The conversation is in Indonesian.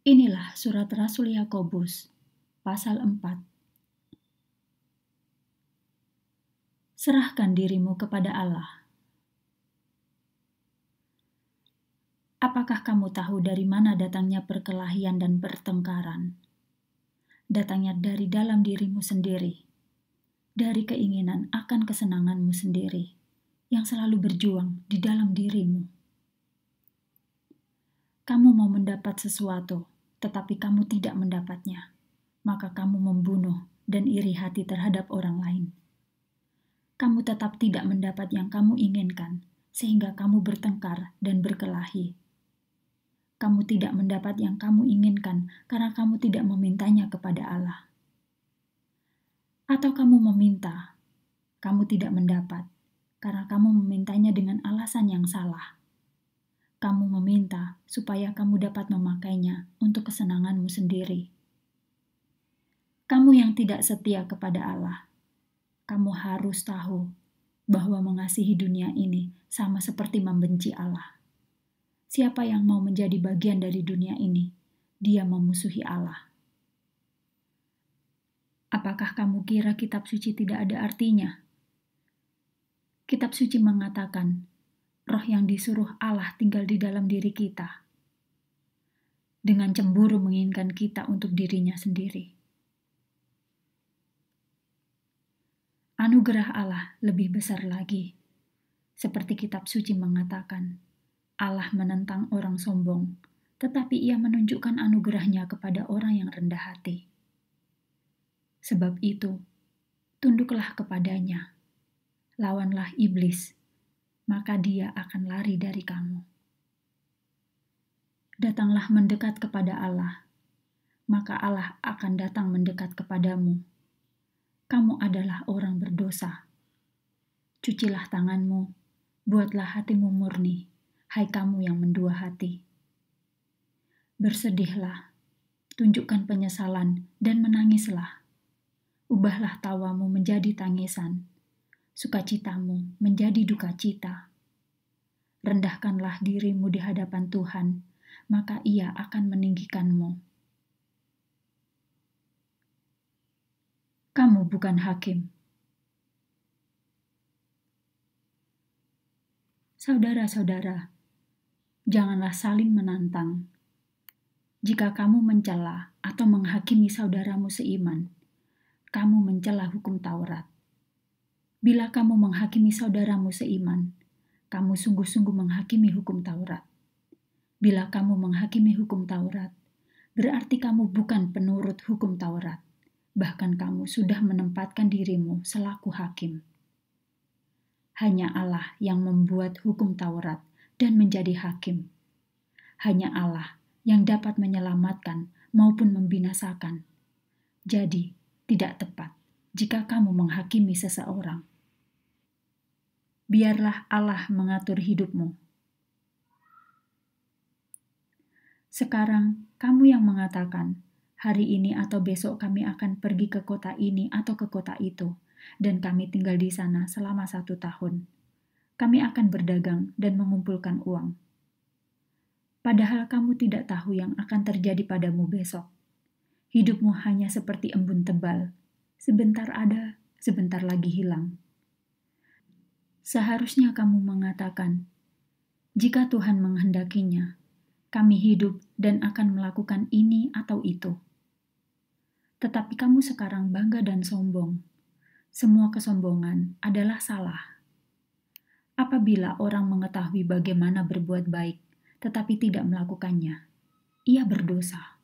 Inilah surat Rasul Yakobus, pasal 4. Serahkan dirimu kepada Allah. Apakah kamu tahu dari mana datangnya perkelahian dan pertengkaran? Datangnya dari dalam dirimu sendiri, dari keinginan akan kesenanganmu sendiri yang selalu berjuang di dalam dirimu kamu mau mendapat sesuatu, tetapi kamu tidak mendapatnya, maka kamu membunuh dan iri hati terhadap orang lain. Kamu tetap tidak mendapat yang kamu inginkan, sehingga kamu bertengkar dan berkelahi. Kamu tidak mendapat yang kamu inginkan karena kamu tidak memintanya kepada Allah. Atau kamu meminta, kamu tidak mendapat karena kamu memintanya dengan alasan yang salah supaya kamu dapat memakainya untuk kesenanganmu sendiri. Kamu yang tidak setia kepada Allah, kamu harus tahu bahwa mengasihi dunia ini sama seperti membenci Allah. Siapa yang mau menjadi bagian dari dunia ini, dia memusuhi Allah. Apakah kamu kira kitab suci tidak ada artinya? Kitab suci mengatakan roh yang disuruh Allah tinggal di dalam diri kita. Dengan cemburu menginginkan kita untuk dirinya sendiri. Anugerah Allah lebih besar lagi. Seperti kitab suci mengatakan, Allah menentang orang sombong, tetapi ia menunjukkan anugerahnya kepada orang yang rendah hati. Sebab itu, tunduklah kepadanya, lawanlah iblis, maka dia akan lari dari kamu. Datanglah mendekat kepada Allah, maka Allah akan datang mendekat kepadamu. Kamu adalah orang berdosa. Cucilah tanganmu, buatlah hatimu murni, hai kamu yang mendua hati. Bersedihlah, tunjukkan penyesalan, dan menangislah. Ubahlah tawamu menjadi tangisan sukacitamu menjadi duka cita. Rendahkanlah dirimu di hadapan Tuhan, maka Ia akan meninggikanmu. Kamu bukan hakim. Saudara-saudara, janganlah saling menantang. Jika kamu mencela atau menghakimi saudaramu seiman, kamu mencela hukum Taurat. Bila kamu menghakimi saudaramu seiman, kamu sungguh-sungguh menghakimi hukum Taurat. Bila kamu menghakimi hukum Taurat, berarti kamu bukan penurut hukum Taurat, bahkan kamu sudah menempatkan dirimu selaku hakim. Hanya Allah yang membuat hukum Taurat dan menjadi hakim. Hanya Allah yang dapat menyelamatkan maupun membinasakan. Jadi, tidak tepat jika kamu menghakimi seseorang biarlah Allah mengatur hidupmu. Sekarang kamu yang mengatakan, hari ini atau besok kami akan pergi ke kota ini atau ke kota itu, dan kami tinggal di sana selama satu tahun. Kami akan berdagang dan mengumpulkan uang. Padahal kamu tidak tahu yang akan terjadi padamu besok. Hidupmu hanya seperti embun tebal, sebentar ada, sebentar lagi hilang. Seharusnya kamu mengatakan, "Jika Tuhan menghendakinya, kami hidup dan akan melakukan ini atau itu." Tetapi kamu sekarang bangga dan sombong. Semua kesombongan adalah salah. Apabila orang mengetahui bagaimana berbuat baik tetapi tidak melakukannya, ia berdosa.